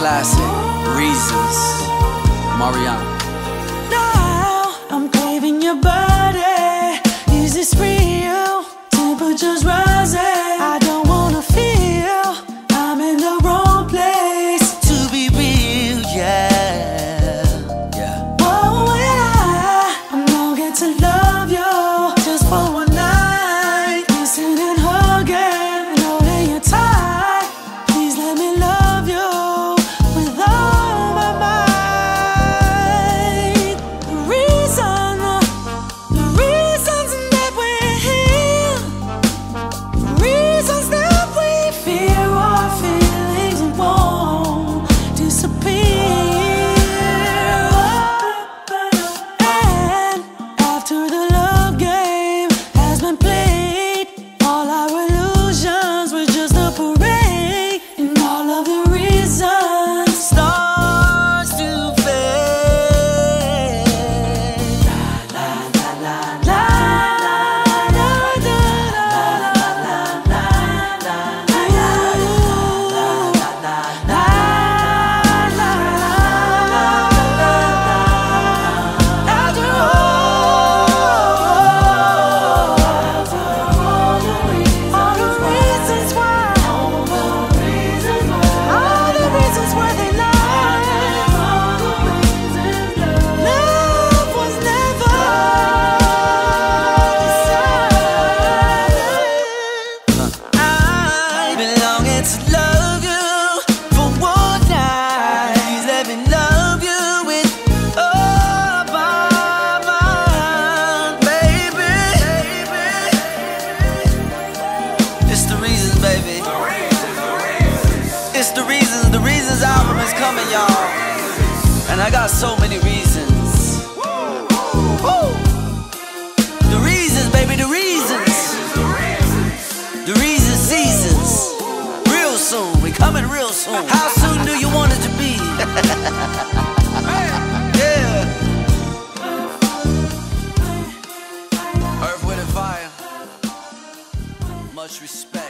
classic reasons. Omarion. Now I'm craving your body. Reasons album is coming, y'all. And I got so many reasons. The reasons, baby, the reasons. The reasons, seasons. Real soon, we coming real soon. How soon do you want it to be? yeah. Earth, wind, and fire. Much respect.